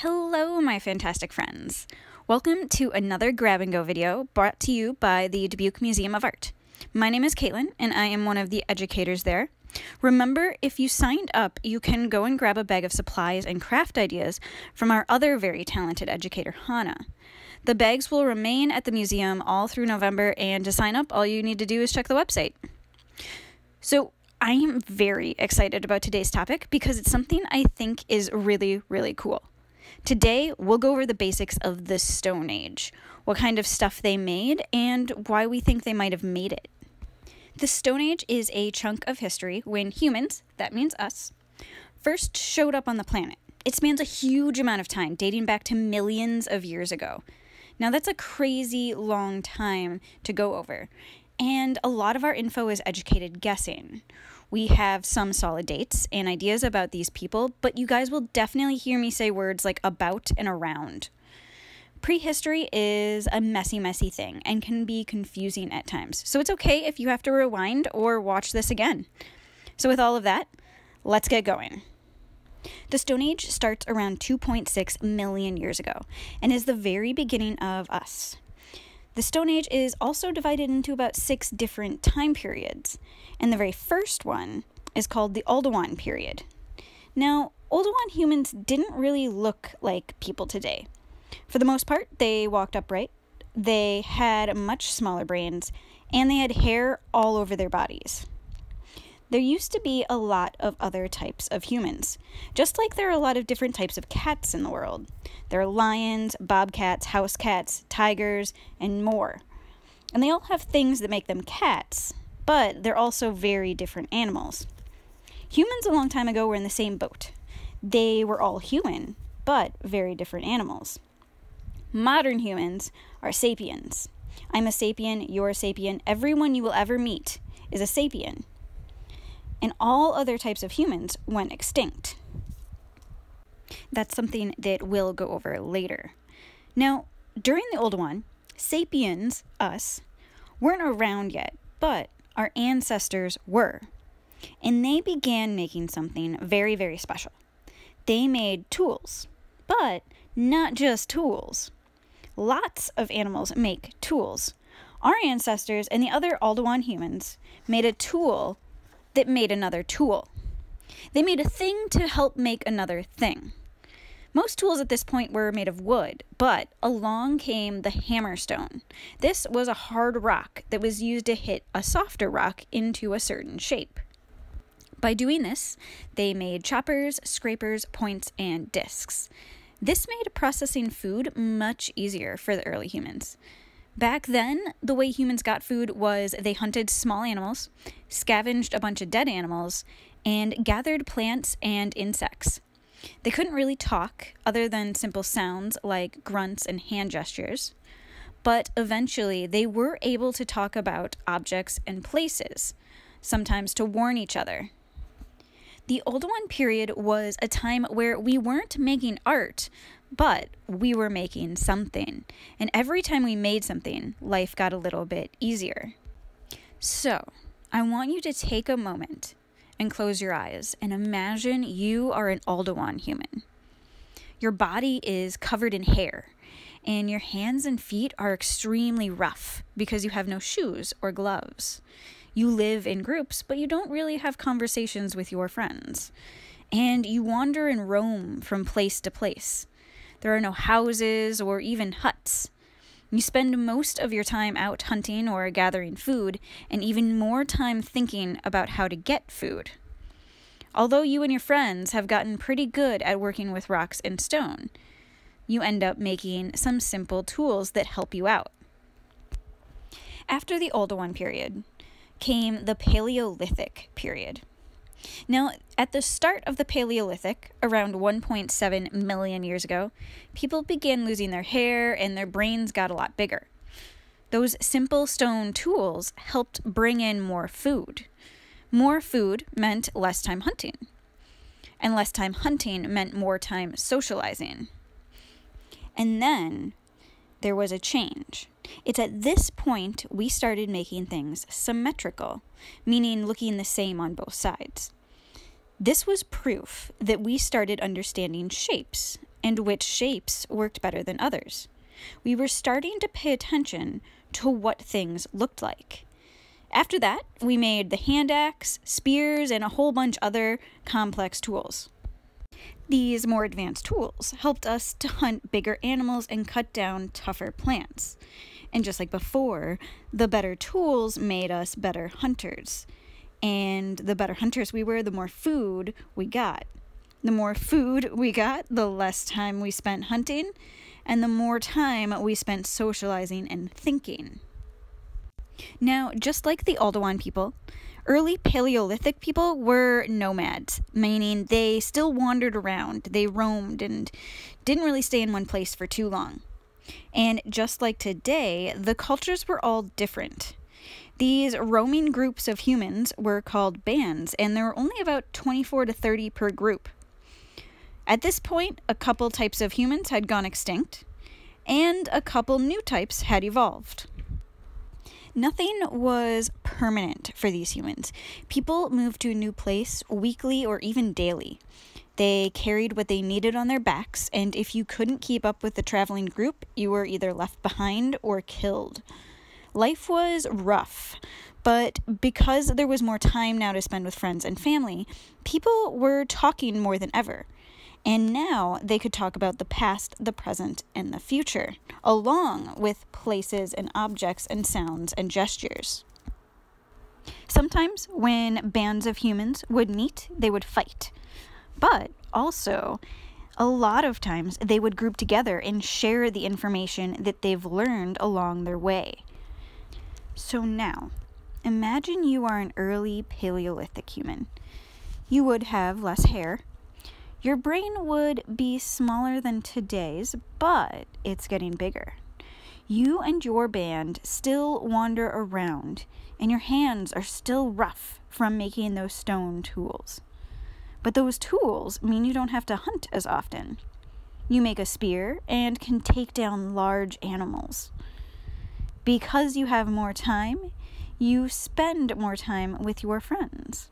Hello, my fantastic friends. Welcome to another grab and go video brought to you by the Dubuque Museum of Art. My name is Caitlin, and I am one of the educators there. Remember, if you signed up, you can go and grab a bag of supplies and craft ideas from our other very talented educator, Hana. The bags will remain at the museum all through November, and to sign up, all you need to do is check the website. So, I am very excited about today's topic because it's something I think is really, really cool. Today, we'll go over the basics of the Stone Age, what kind of stuff they made, and why we think they might have made it. The Stone Age is a chunk of history when humans, that means us, first showed up on the planet. It spans a huge amount of time, dating back to millions of years ago. Now, that's a crazy long time to go over, and a lot of our info is educated guessing. We have some solid dates and ideas about these people, but you guys will definitely hear me say words like about and around. Prehistory is a messy, messy thing and can be confusing at times, so it's okay if you have to rewind or watch this again. So, with all of that, let's get going. The Stone Age starts around 2.6 million years ago and is the very beginning of us. The Stone Age is also divided into about six different time periods, and the very first one is called the Oldowan period. Now, Oldowan humans didn't really look like people today. For the most part, they walked upright, they had much smaller brains, and they had hair all over their bodies there used to be a lot of other types of humans, just like there are a lot of different types of cats in the world. There are lions, bobcats, house cats, tigers, and more. And they all have things that make them cats, but they're also very different animals. Humans a long time ago were in the same boat. They were all human, but very different animals. Modern humans are sapiens. I'm a sapien, you're a sapien, everyone you will ever meet is a sapien and all other types of humans went extinct. That's something that we'll go over later. Now, during the Oldowan, sapiens, us, weren't around yet, but our ancestors were. And they began making something very, very special. They made tools, but not just tools. Lots of animals make tools. Our ancestors and the other Oldowan humans made a tool that made another tool. They made a thing to help make another thing. Most tools at this point were made of wood, but along came the hammerstone. This was a hard rock that was used to hit a softer rock into a certain shape. By doing this, they made choppers, scrapers, points, and discs. This made processing food much easier for the early humans. Back then, the way humans got food was they hunted small animals, scavenged a bunch of dead animals, and gathered plants and insects. They couldn't really talk other than simple sounds like grunts and hand gestures, but eventually they were able to talk about objects and places, sometimes to warn each other. The Oldowan period was a time where we weren't making art, but we were making something. And every time we made something, life got a little bit easier. So, I want you to take a moment and close your eyes and imagine you are an Oldowan human. Your body is covered in hair, and your hands and feet are extremely rough because you have no shoes or gloves. You live in groups, but you don't really have conversations with your friends. And you wander and roam from place to place. There are no houses or even huts. You spend most of your time out hunting or gathering food, and even more time thinking about how to get food. Although you and your friends have gotten pretty good at working with rocks and stone, you end up making some simple tools that help you out. After the Oldowan period came the Paleolithic period. Now, at the start of the Paleolithic, around 1.7 million years ago, people began losing their hair and their brains got a lot bigger. Those simple stone tools helped bring in more food. More food meant less time hunting, and less time hunting meant more time socializing. And then there was a change. It's at this point we started making things symmetrical, meaning looking the same on both sides. This was proof that we started understanding shapes and which shapes worked better than others. We were starting to pay attention to what things looked like. After that, we made the hand axe, spears, and a whole bunch other complex tools. These more advanced tools helped us to hunt bigger animals and cut down tougher plants. And just like before, the better tools made us better hunters. And the better hunters we were, the more food we got. The more food we got, the less time we spent hunting, and the more time we spent socializing and thinking. Now, just like the Oldowan people, early Paleolithic people were nomads, meaning they still wandered around, they roamed, and didn't really stay in one place for too long. And just like today, the cultures were all different. These roaming groups of humans were called bands, and there were only about 24 to 30 per group. At this point, a couple types of humans had gone extinct, and a couple new types had evolved. Nothing was permanent for these humans. People moved to a new place weekly or even daily. They carried what they needed on their backs, and if you couldn't keep up with the traveling group, you were either left behind or killed. Life was rough, but because there was more time now to spend with friends and family, people were talking more than ever. And now they could talk about the past, the present, and the future, along with places and objects and sounds and gestures. Sometimes, when bands of humans would meet, they would fight. But also, a lot of times they would group together and share the information that they've learned along their way. So now, imagine you are an early Paleolithic human. You would have less hair, your brain would be smaller than today's, but it's getting bigger. You and your band still wander around, and your hands are still rough from making those stone tools. But those tools mean you don't have to hunt as often. You make a spear and can take down large animals. Because you have more time, you spend more time with your friends.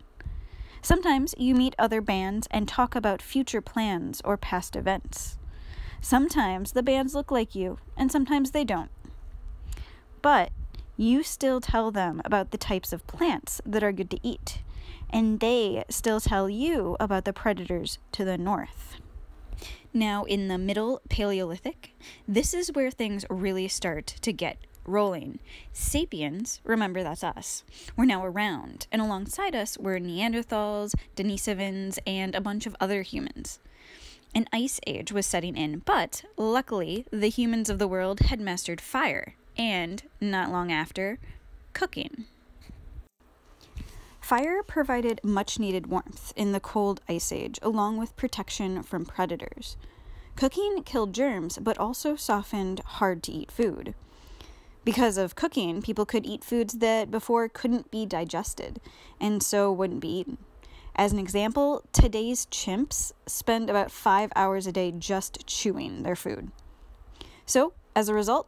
Sometimes you meet other bands and talk about future plans or past events. Sometimes the bands look like you, and sometimes they don't. But you still tell them about the types of plants that are good to eat, and they still tell you about the predators to the north. Now, in the Middle Paleolithic, this is where things really start to get rolling. Sapiens, remember that's us, were now around, and alongside us were Neanderthals, Denisovans, and a bunch of other humans. An ice age was setting in, but luckily, the humans of the world had mastered fire, and, not long after, cooking. Fire provided much needed warmth in the cold ice age, along with protection from predators. Cooking killed germs, but also softened hard to eat food because of cooking, people could eat foods that before couldn't be digested and so wouldn't be eaten. As an example, today's chimps spend about five hours a day just chewing their food. So, as a result,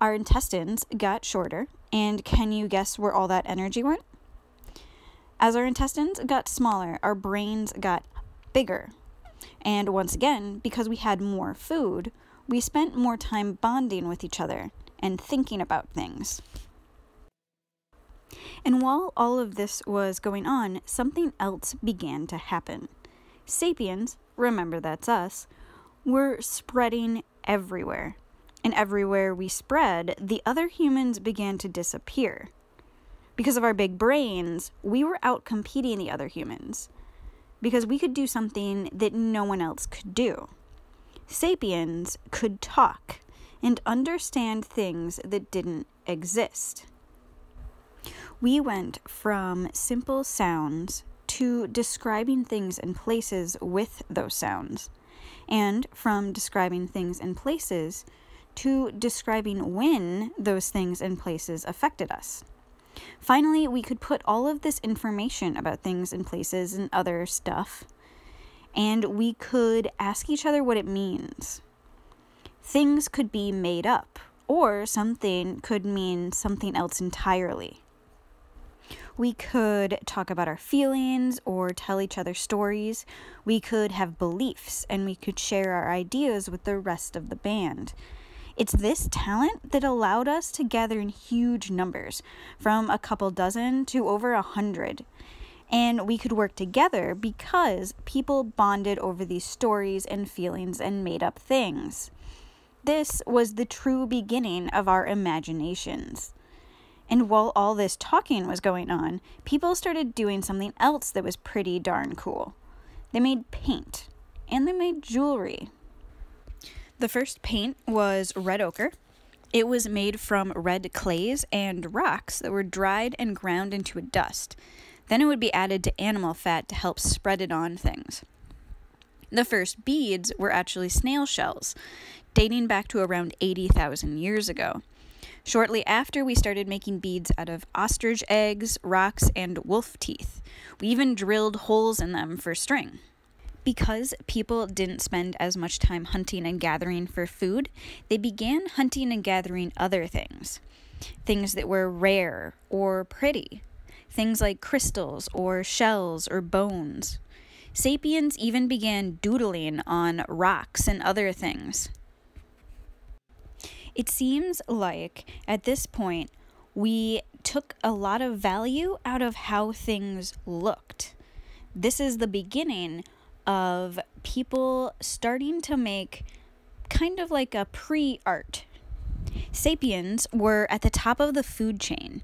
our intestines got shorter, and can you guess where all that energy went? As our intestines got smaller, our brains got bigger. And once again, because we had more food, we spent more time bonding with each other and thinking about things. And while all of this was going on, something else began to happen. Sapiens, remember that's us, were spreading everywhere. And everywhere we spread, the other humans began to disappear. Because of our big brains, we were out competing the other humans. Because we could do something that no one else could do. Sapiens could talk and understand things that didn't exist. We went from simple sounds to describing things and places with those sounds, and from describing things and places to describing when those things and places affected us. Finally, we could put all of this information about things and places and other stuff, and we could ask each other what it means things could be made up, or something could mean something else entirely. we could talk about our feelings or tell each other stories. We could have beliefs and we could share our ideas with the rest of the band. It's this talent that allowed us to gather in huge numbers, from a couple dozen to over a hundred. And we could work together because people bonded over these stories and feelings and made up things. This was the true beginning of our imaginations. And while all this talking was going on, people started doing something else that was pretty darn cool. They made paint and they made jewelry. The first paint was red ochre. It was made from red clays and rocks that were dried and ground into a dust. Then it would be added to animal fat to help spread it on things. The first beads were actually snail shells, dating back to around 80,000 years ago. Shortly after, we started making beads out of ostrich eggs, rocks, and wolf teeth. We even drilled holes in them for string. Because people didn't spend as much time hunting and gathering for food, they began hunting and gathering other things. Things that were rare or pretty things like crystals or shells or bones. Sapiens even began doodling on rocks and other things. It seems like at this point we took a lot of value out of how things looked. This is the beginning of people starting to make kind of like a pre art. Sapiens were at the top of the food chain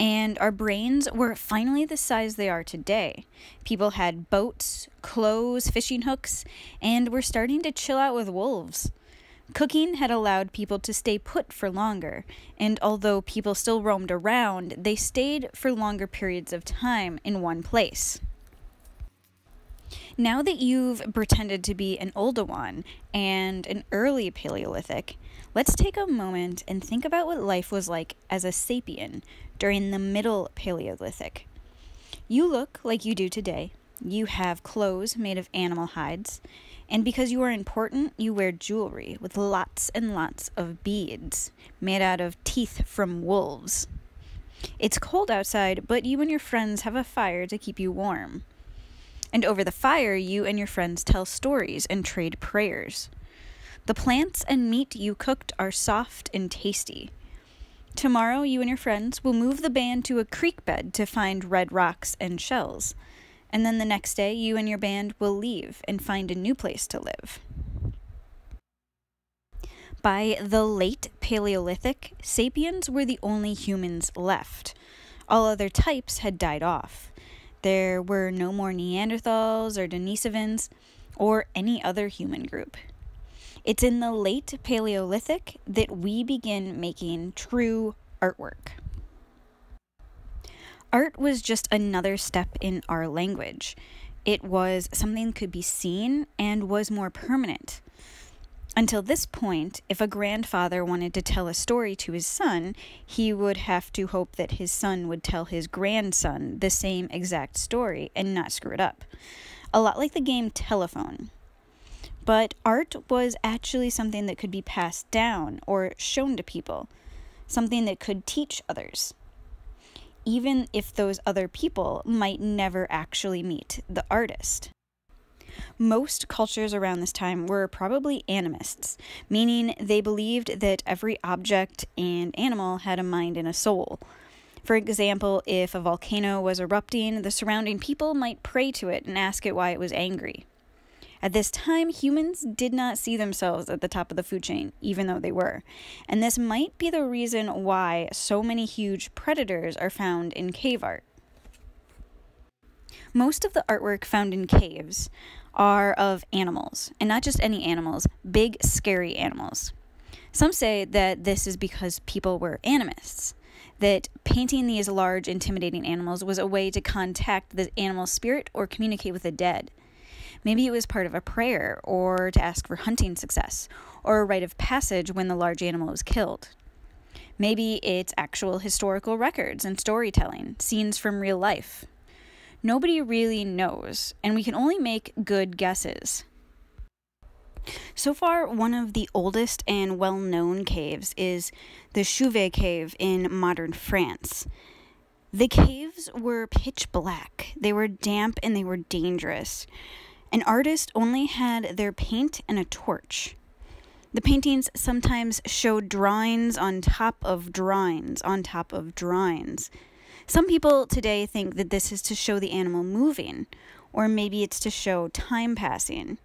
and our brains were finally the size they are today. People had boats, clothes, fishing hooks, and were starting to chill out with wolves. Cooking had allowed people to stay put for longer, and although people still roamed around, they stayed for longer periods of time in one place. Now that you've pretended to be an Oldowan and an early Paleolithic, let's take a moment and think about what life was like as a sapien during the Middle Paleolithic. You look like you do today. You have clothes made of animal hides, and because you are important, you wear jewelry with lots and lots of beads made out of teeth from wolves. It's cold outside, but you and your friends have a fire to keep you warm. And over the fire, you and your friends tell stories and trade prayers. The plants and meat you cooked are soft and tasty. Tomorrow, you and your friends will move the band to a creek bed to find red rocks and shells. And then the next day, you and your band will leave and find a new place to live. By the late Paleolithic, sapiens were the only humans left. All other types had died off. There were no more Neanderthals or Denisovans or any other human group. It's in the late Paleolithic that we begin making true artwork. Art was just another step in our language. It was something that could be seen and was more permanent. Until this point, if a grandfather wanted to tell a story to his son, he would have to hope that his son would tell his grandson the same exact story and not screw it up. A lot like the game Telephone. But art was actually something that could be passed down or shown to people, something that could teach others, even if those other people might never actually meet the artist. Most cultures around this time were probably animists, meaning they believed that every object and animal had a mind and a soul. For example, if a volcano was erupting, the surrounding people might pray to it and ask it why it was angry. At this time, humans did not see themselves at the top of the food chain, even though they were. And this might be the reason why so many huge predators are found in cave art. Most of the artwork found in caves are of animals, and not just any animals, big, scary animals. Some say that this is because people were animists, that painting these large, intimidating animals was a way to contact the animal spirit or communicate with the dead. Maybe it was part of a prayer, or to ask for hunting success, or a rite of passage when the large animal was killed. Maybe it's actual historical records and storytelling, scenes from real life. Nobody really knows, and we can only make good guesses. So far, one of the oldest and well known caves is the Chauvet Cave in modern France. The caves were pitch black, they were damp, and they were dangerous. An artist only had their paint and a torch. The paintings sometimes showed drawings on top of drawings on top of drawings. Some people today think that this is to show the animal moving, or maybe it's to show time passing.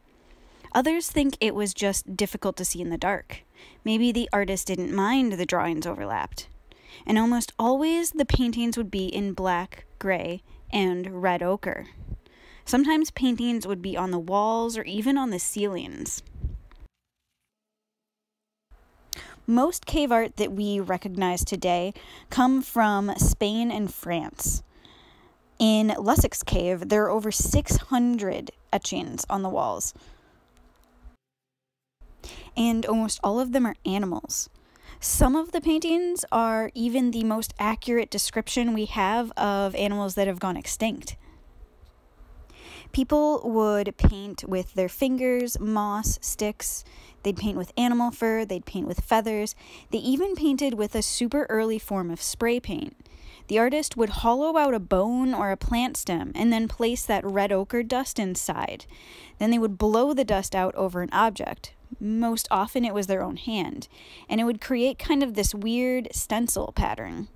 Others think it was just difficult to see in the dark. Maybe the artist didn't mind the drawings overlapped. And almost always the paintings would be in black, gray, and red ochre. Sometimes paintings would be on the walls or even on the ceilings. Most cave art that we recognize today come from Spain and France. In Lussig's Cave, there are over 600 etchings on the walls. And almost all of them are animals. Some of the paintings are even the most accurate description we have of animals that have gone extinct. People would paint with their fingers, moss, sticks. They'd paint with animal fur, they'd paint with feathers. They even painted with a super early form of spray paint. The artist would hollow out a bone or a plant stem and then place that red ochre dust inside. Then they would blow the dust out over an object. Most often it was their own hand, and it would create kind of this weird stencil pattern.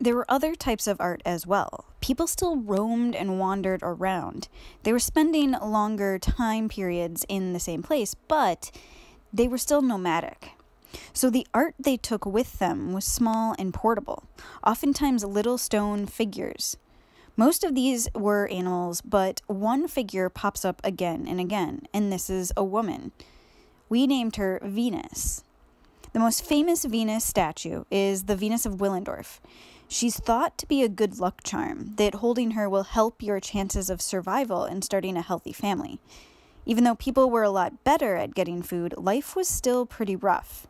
There were other types of art as well. People still roamed and wandered around. They were spending longer time periods in the same place, but they were still nomadic. So the art they took with them was small and portable, oftentimes little stone figures. Most of these were animals, but one figure pops up again and again, and this is a woman. We named her Venus. The most famous Venus statue is the Venus of Willendorf. She's thought to be a good luck charm, that holding her will help your chances of survival and starting a healthy family. Even though people were a lot better at getting food, life was still pretty rough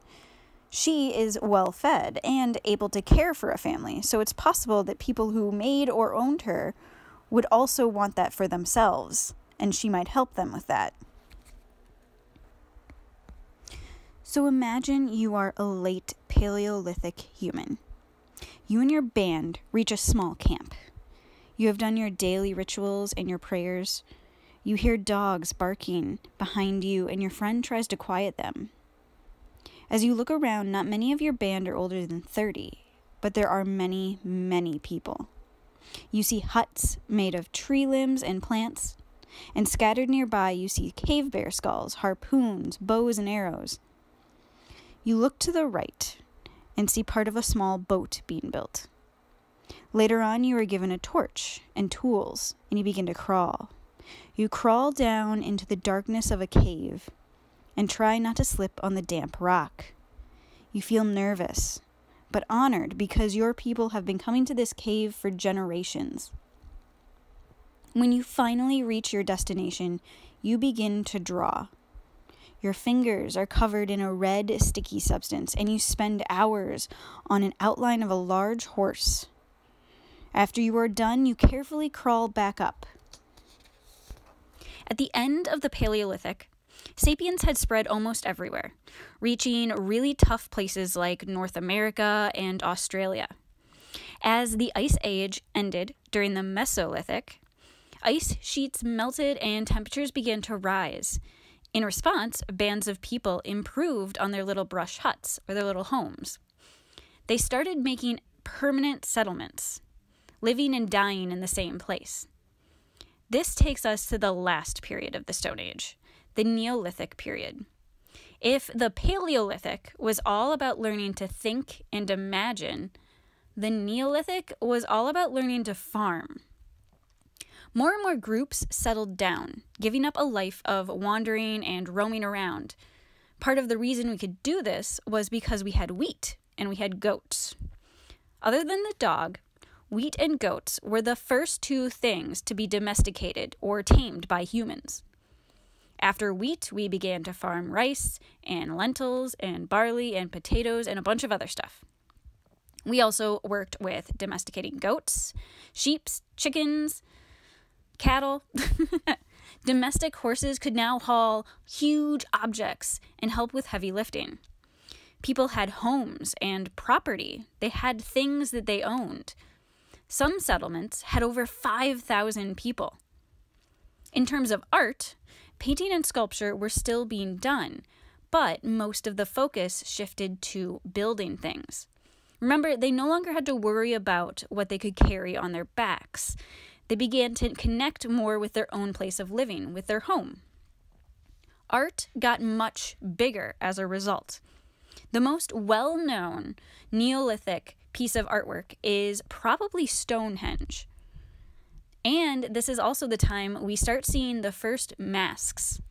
she is well fed and able to care for a family. So it's possible that people who made or owned her would also want that for themselves, and she might help them with that. So imagine you are a late Paleolithic human. You and your band reach a small camp. You have done your daily rituals and your prayers. You hear dogs barking behind you, and your friend tries to quiet them. As you look around, not many of your band are older than 30, but there are many, many people. You see huts made of tree limbs and plants, and scattered nearby you see cave bear skulls, harpoons, bows, and arrows. You look to the right and see part of a small boat being built. Later on, you are given a torch and tools, and you begin to crawl. You crawl down into the darkness of a cave and try not to slip on the damp rock. You feel nervous, but honored because your people have been coming to this cave for generations. When you finally reach your destination, you begin to draw. Your fingers are covered in a red, sticky substance, and you spend hours on an outline of a large horse. After you are done, you carefully crawl back up. At the end of the Paleolithic, sapiens had spread almost everywhere, reaching really tough places like North America and Australia. As the Ice Age ended during the Mesolithic, ice sheets melted and temperatures began to rise. In response, bands of people improved on their little brush huts or their little homes. They started making permanent settlements, living and dying in the same place. This takes us to the last period of the Stone Age, the Neolithic period. If the Paleolithic was all about learning to think and imagine, the Neolithic was all about learning to farm. More and more groups settled down, giving up a life of wandering and roaming around. Part of the reason we could do this was because we had wheat and we had goats. Other than the dog, wheat and goats were the first two things to be domesticated or tamed by humans. After wheat, we began to farm rice and lentils and barley and potatoes and a bunch of other stuff. We also worked with domesticating goats, sheep, chickens, cattle. Domestic horses could now haul huge objects and help with heavy lifting. People had homes and property, they had things that they owned. Some settlements had over 5,000 people. In terms of art, painting and sculpture were still being done, but most of the focus shifted to building things. Remember, they no longer had to worry about what they could carry on their backs. They began to connect more with their own place of living, with their home. Art got much bigger as a result. The most well known Neolithic piece of artwork is probably Stonehenge. And this is also the time we start seeing the first masks.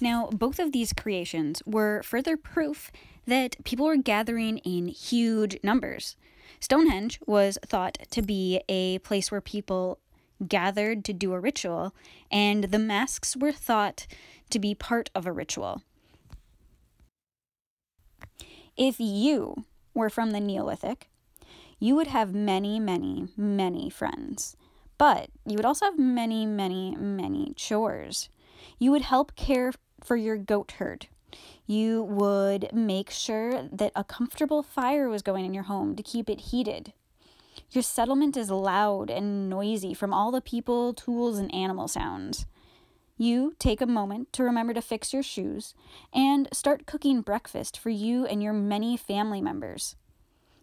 Now, both of these creations were further proof that people were gathering in huge numbers. Stonehenge was thought to be a place where people gathered to do a ritual, and the masks were thought to be part of a ritual. If you were from the Neolithic, you would have many, many, many friends. But you would also have many, many, many chores. You would help care for your goat herd. You would make sure that a comfortable fire was going in your home to keep it heated. Your settlement is loud and noisy from all the people, tools, and animal sounds. You take a moment to remember to fix your shoes and start cooking breakfast for you and your many family members.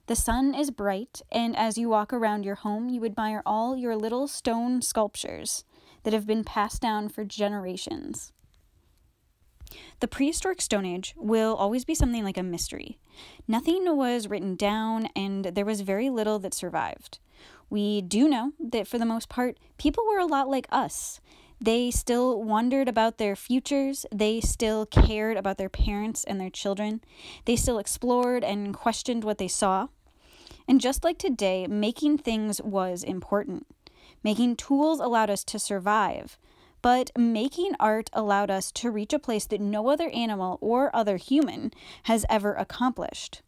The sun is bright, and as you walk around your home, you admire all your little stone sculptures that have been passed down for generations. The prehistoric Stone Age will always be something like a mystery. Nothing was written down, and there was very little that survived. We do know that for the most part, people were a lot like us. They still wondered about their futures. They still cared about their parents and their children. They still explored and questioned what they saw. And just like today, making things was important. Making tools allowed us to survive, but making art allowed us to reach a place that no other animal or other human has ever accomplished.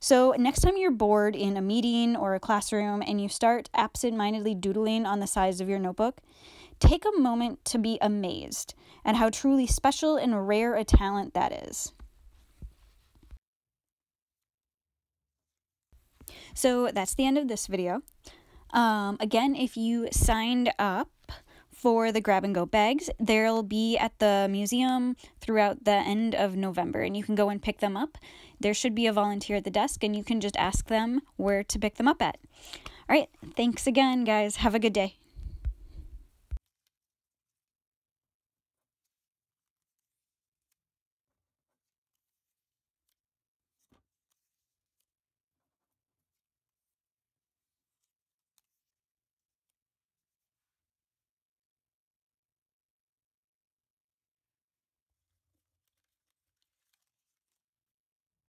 So, next time you're bored in a meeting or a classroom and you start absent mindedly doodling on the sides of your notebook, take a moment to be amazed at how truly special and rare a talent that is. So, that's the end of this video. Um, again, if you signed up for the grab and go bags. They'll be at the museum throughout the end of November, and you can go and pick them up. There should be a volunteer at the desk, and you can just ask them where to pick them up at. All right, thanks again, guys. Have a good day.